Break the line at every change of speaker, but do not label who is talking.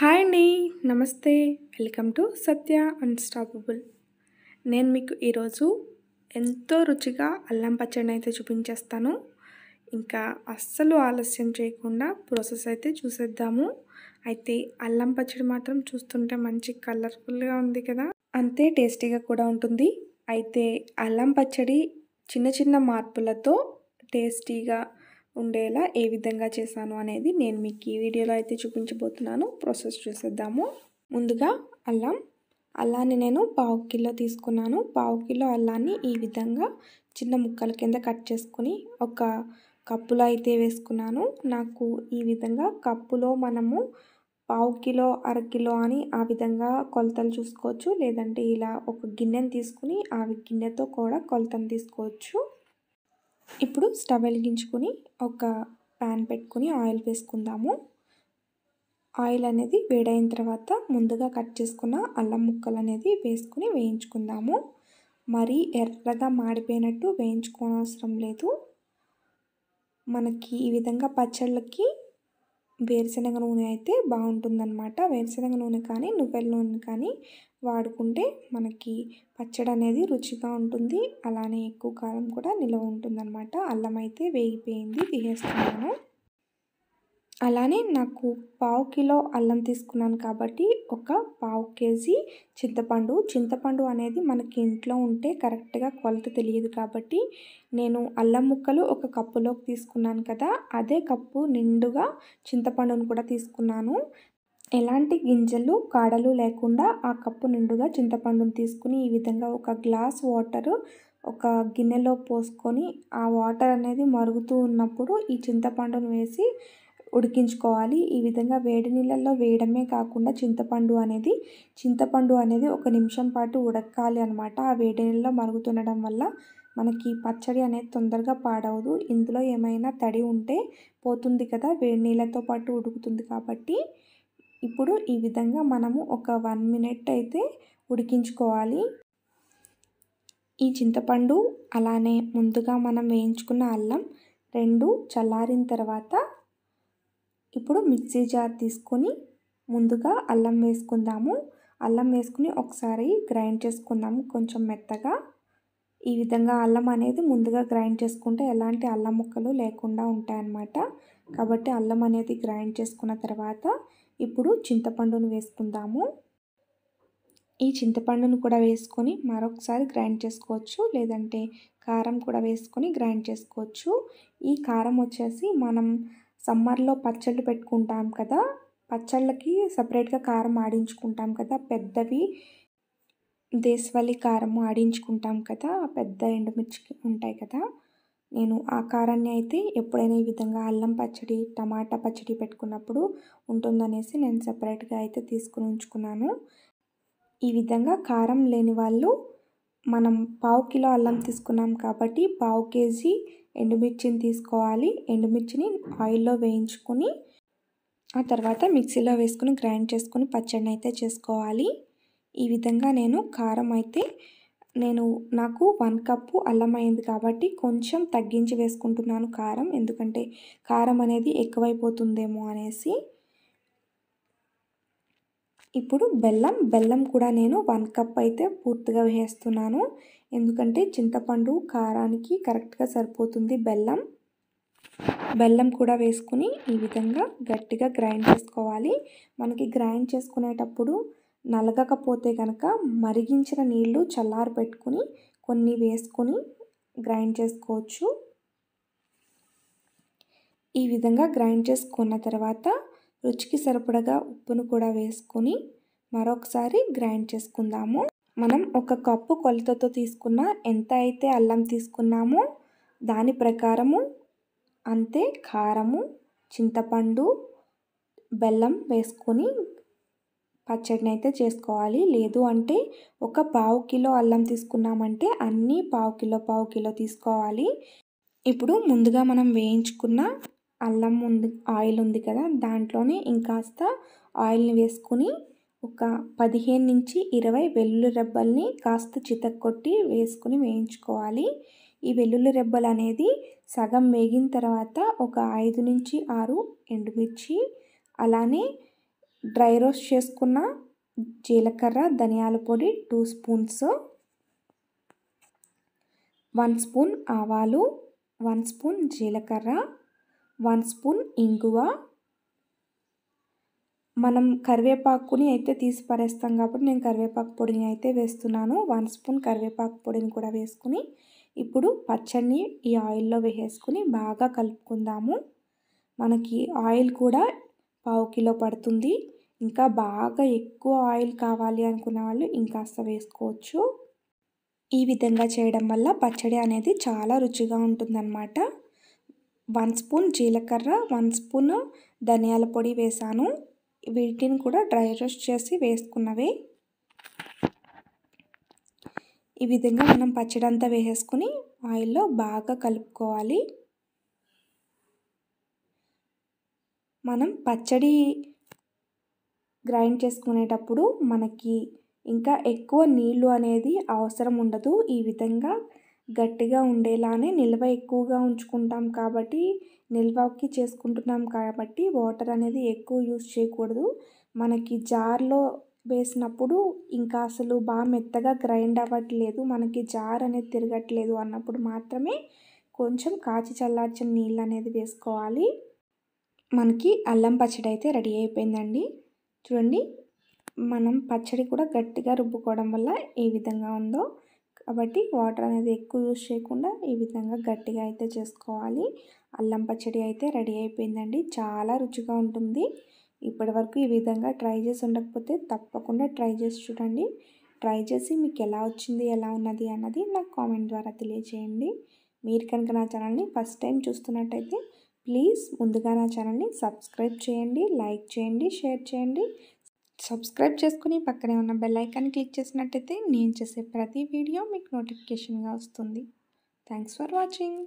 Hi అండి నమస్తే. Welcome to Satya unstoppable నేను మీకు ఈరోజు ఎంతో రుచిగా అల్లం పచ్చడిని అయితే చూపించేస్తాను. ఇంకా అస్సలు ఆలస్యం చేయకుండా ప్రాసెస్ అయితే చూసేద్దాము. అయితే అల్లం పచ్చడి మాత్రం చూస్తుంటే మంచి కలర్ఫుల్గా ఉంది కదా. అంతే టేస్టీగా కూడా ఉంటుంది. అయితే అల్లం పచ్చడి చిన్న చిన్న మార్పులతో టేస్టీగా ఉండేలా ఏ విధంగా చేశాను అనేది నేను మీకు ఈ వీడియోలో అయితే చూపించబోతున్నాను. ప్రాసెస్ చూసేద్దాము. ముందుగా అల్లం. అల్లాన్ని నేను పావు కిలో తీసుకున్నాను. పావు కిలో అల్లాన్ని ఈ విధంగా చిన్న ముక్కల కింద కట్ చేసుకుని ఒక కప్పులో అయితే వేసుకున్నాను. నాకు ఈ విధంగా కప్పులో మనము పావు కిలో అరకిలో అని ఆ విధంగా కొలతలు చూసుకోవచ్చు. లేదంటే ఇలా ఒక గిన్నెను తీసుకుని ఆ గిన్నెతో కూడా కొలతను తీసుకోవచ్చు. ఇప్పుడు స్టవ్ వెలిగించుకొని ఒక ప్యాన్ పెట్టుకుని ఆయిల్ వేసుకుందాము. ఆయిల్ అనేది వేడైన తర్వాత ముందుగా కట్ చేసుకున్న అల్లం ముక్కలు అనేది వేసుకుని వేయించుకుందాము. మరీ ఎర్రగా మాడిపోయినట్టు వేయించుకోనవసరం లేదు. మనకి ఈ విధంగా పచ్చళ్ళకి వేరుశనగ నూనె అయితే బాగుంటుందన్నమాట. వేరుశనగ నూనె కానీ నువ్వుల నూనె కానీ వాడుకుంటే మనకి పచ్చడి అనేది రుచిగా ఉంటుంది. అలానే ఎక్కువ కాలం కూడా నిల్వ ఉంటుందన్నమాట. అల్లం అయితే వేగిపోయింది తీసేస్తున్నాను. అలానే నాకు పావు కిలో అల్లం తీసుకున్నాను కాబట్టి ఒక పావు కేజీ చింతపండు. చింతపండు అనేది మనకి ఇంట్లో ఉంటే కరెక్ట్గా కొలత తెలియదు కాబట్టి నేను అల్లం ముక్కలు ఒక కప్పులోకి తీసుకున్నాను కదా అదే కప్పు నిండుగా చింతపండును కూడా తీసుకున్నాను. ఎలాంటి గింజలు కాడలు లేకుండా ఆ కప్పు నిండుగా చింతపండును తీసుకుని ఈ విధంగా ఒక గ్లాస్ వాటర్ ఒక గిన్నెలో పోసుకొని ఆ వాటర్ అనేది మరుగుతూ ఉన్నప్పుడు ఈ చింతపండును వేసి ఉడికించుకోవాలి. ఈ విధంగా వేడి నీళ్ళల్లో వేయడమే కాకుండా చింతపండు అనేది చింతపండు అనేది ఒక నిమిషం పాటు ఉడకాలి అనమాట ఆ వేడి నీళ్ళలో మరుగుతుండడం వల్ల మనకి పచ్చడి అనేది తొందరగా పాడవదు. ఇందులో ఏమైనా తడి ఉంటే పోతుంది కదా వేడి నీళ్ళతో పాటు ఉడుకుతుంది కాబట్టి ఇప్పుడు ఈ విధంగా మనము ఒక వన్ మినిట్ అయితే ఉడికించుకోవాలి. ఈ చింతపండు అలానే ముందుగా మనం వేయించుకున్న అల్లం రెండు చల్లారిన తర్వాత ఇప్పుడు మిక్సీ జార్ తీసుకొని ముందుగా అల్లం వేసుకుందాము. అల్లం వేసుకుని ఒకసారి గ్రైండ్ చేసుకుందాము కొంచెం మెత్తగా. ఈ విధంగా అల్లం అనేది ముందుగా గ్రైండ్ చేసుకుంటే ఎలాంటి అల్లం ముక్కలు లేకుండా ఉంటాయన్నమాట. కాబట్టి అల్లం అనేది గ్రైండ్ చేసుకున్న తర్వాత ఇప్పుడు చింతపండును వేసుకుందాము. ఈ చింతపండును కూడా వేసుకొని మరొకసారి గ్రైండ్ చేసుకోవచ్చు. లేదంటే కారం కూడా వేసుకొని గ్రైండ్ చేసుకోవచ్చు. ఈ కారం వచ్చేసి మనం సమ్మర్లో పచ్చళ్ళు పెట్టుకుంటాం కదా పచ్చళ్ళకి సపరేట్గా కారం ఆడించుకుంటాం కదా పెద్దవి దేశవాళీ కారం ఆడించుకుంటాం కదా పెద్ద ఎండుమిర్చి ఉంటాయి కదా. నేను ఆ కారాన్ని అయితే ఎప్పుడైనా ఈ విధంగా అల్లం పచ్చడి టమాటా పచ్చడి పెట్టుకున్నప్పుడు ఉంటుందనేసి నేను సపరేట్గా అయితే తీసుకుని ఉంచుకున్నాను. ఈ విధంగా కారం లేని వాళ్ళు మనం పావు కిలో అల్లం తీసుకున్నాం కాబట్టి పావు కేజీ ఎండుమిర్చిని తీసుకోవాలి. ఎండుమిర్చిని ఆయిల్లో వేయించుకొని ఆ తర్వాత మిక్సీలో వేసుకుని గ్రైండ్ చేసుకుని పచ్చడిని అయితే చేసుకోవాలి. ఈ విధంగా నేను కారం అయితే నేను నాకు వన్ కప్పు అల్లం అయింది కాబట్టి కొంచెం తగ్గించి వేసుకుంటున్నాను కారం. ఎందుకంటే కారం అనేది ఎక్కువైపోతుందేమో అనేసి ఇప్పుడు బెల్లం బెల్లం కూడా నేను వన్ కప్ అయితే పూర్తిగా వేస్తున్నాను. ఎందుకంటే చింతపండు కారానికి కరెక్ట్గా సరిపోతుంది బెల్లం. బెల్లం కూడా వేసుకుని ఈ విధంగా గట్టిగా గ్రైండ్ చేసుకోవాలి. మనకి గ్రైండ్ చేసుకునేటప్పుడు నలగకపోతే కనుక మరిగించిన నీళ్ళు చల్లారి పెట్టుకుని కొన్ని వేసుకొని గ్రైండ్ చేసుకోవచ్చు. ఈ విధంగా గ్రైండ్ చేసుకున్న తర్వాత రుచికి సరిపడగా ఉప్పును కూడా వేసుకొని మరొకసారి గ్రైండ్ చేసుకుందాము. మనం ఒక కప్పు కొలతతో తీసుకున్న ఎంత అయితే అల్లం తీసుకున్నామో దాని ప్రకారము అంతే కారము చింతపండు బెల్లం వేసుకొని పచ్చడిని అయితే చేసుకోవాలి. లేదు అంటే ఒక పావు కిలో అల్లం తీసుకున్నామంటే అన్నీ పావు కిలో పావు కిలో తీసుకోవాలి. ఇప్పుడు ముందుగా మనం వేయించుకున్న అల్లం ఉంది ఆయిల్ ఉంది కదా దాంట్లోనే ఇంకాస్త ఆయిల్ని వేసుకుని ఒక పదిహేను నుంచి ఇరవై వెల్లుల్లి రెబ్బల్ని కాస్త చితక్కొట్టి వేసుకుని వేయించుకోవాలి. ఈ వెల్లుల్లి రెబ్బలు అనేది సగం వేగిన తర్వాత ఒక ఐదు నుంచి ఆరు ఎండుమిర్చి అలానే డ్రై రోస్ట్ చేసుకున్న జీలకర్ర ధనియాల పొడి టూ స్పూన్స్ వన్ స్పూన్ ఆవాలు వన్ స్పూన్ జీలకర్ర వన్ స్పూన్ ఇంగువ. మనం కరివేపాకుని అయితే తీసి పడేస్తాం కాబట్టి నేను కరివేపాకు పొడిని అయితే వేస్తున్నాను. వన్ స్పూన్ కరివేపాకు పొడిని కూడా వేసుకుని ఇప్పుడు పచ్చడిని ఈ ఆయిల్లో వేసేసుకుని బాగా కలుపుకుందాము. మనకి ఆయిల్ కూడా పావు కిలో పడుతుంది. ఇంకా బాగా ఎక్కువ ఆయిల్ కావాలి అనుకున్న వాళ్ళు ఇంకాస్త వేసుకోవచ్చు. ఈ విధంగా చేయడం వల్ల పచ్చడి అనేది చాలా రుచిగా ఉంటుందన్నమాట. వన్ స్పూన్ జీలకర్ర వన్ స్పూన్ ధనియాల పొడి వేసాను. వీటిని కూడా డ్రై రోస్ట్ చేసి వేసుకున్నవి. ఈ విధంగా మనం పచ్చడి అంతా వేసేసుకుని ఆయిల్లో బాగా కలుపుకోవాలి. మనం పచ్చడి గ్రైండ్ చేసుకునేటప్పుడు మనకి ఇంకా ఎక్కువ నీళ్ళు అనేది అవసరం ఉండదు. ఈ విధంగా గట్టిగా ఉండేలానే నిల్వ ఎక్కువగా ఉంచుకుంటాం కాబట్టి నిల్వకి చేసుకుంటున్నాం కాబట్టి వాటర్ అనేది ఎక్కువ యూస్ చేయకూడదు. మనకి జార్లో వేసినప్పుడు ఇంకా అసలు బాగా మెత్తగా గ్రైండ్ అవ్వట్లేదు మనకి జార్ అనేది తిరగట్లేదు అన్నప్పుడు మాత్రమే కొంచెం కాచి చల్లార్చిన నీళ్ళు అనేది వేసుకోవాలి. మనకి అల్లం పచ్చడి అయితే రెడీ అయిపోయిందండి. చూడండి మనం పచ్చడి కూడా గట్టిగా రుబ్బుకోవడం వల్ల ఏ విధంగా ఉందో. కాబట్టి వాటర్ అనేది ఎక్కువ యూజ్ చేయకుండా ఈ విధంగా గట్టిగా అయితే చేసుకోవాలి. అల్లం పచ్చడి అయితే రెడీ అయిపోయిందండి. చాలా రుచిగా ఉంటుంది. ఇప్పటి వరకు ఈ విధంగా ట్రై చేసి ఉండకపోతే తప్పకుండా ట్రై చేసి చూడండి. ట్రై చేసి మీకు ఎలా వచ్చింది ఎలా ఉన్నది అన్నది నాకు కామెంట్ ద్వారా తెలియజేయండి. మీరు కనుక నా ఛానల్ని ఫస్ట్ టైం చూస్తున్నట్టయితే ప్లీజ్ ముందుగా నా ఛానల్ని సబ్స్క్రైబ్ చేయండి లైక్ చేయండి షేర్ చేయండి. సబ్స్క్రైబ్ చేసుకుని పక్కనే ఉన్న బెల్ ఐకాన్ క్లిక్ చేసినట్టయితే నేను చేసే ప్రతి వీడియో మీకు నోటిఫికేషన్గా వస్తుంది. Thanks for watching.